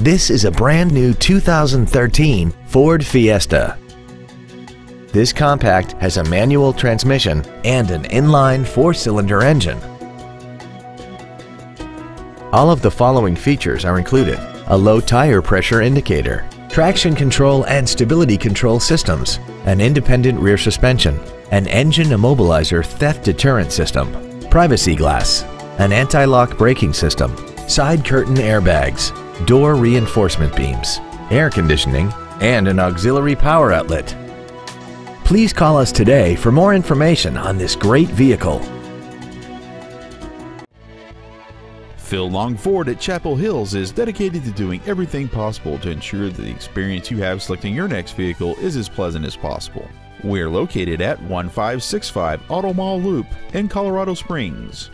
This is a brand new 2013 Ford Fiesta. This compact has a manual transmission and an inline four-cylinder engine. All of the following features are included. A low tire pressure indicator, traction control and stability control systems, an independent rear suspension, an engine immobilizer theft deterrent system, privacy glass, an anti-lock braking system, side curtain airbags, door reinforcement beams, air conditioning, and an auxiliary power outlet. Please call us today for more information on this great vehicle. Phil Long Ford at Chapel Hills is dedicated to doing everything possible to ensure that the experience you have selecting your next vehicle is as pleasant as possible. We're located at 1565 Auto Mall Loop in Colorado Springs.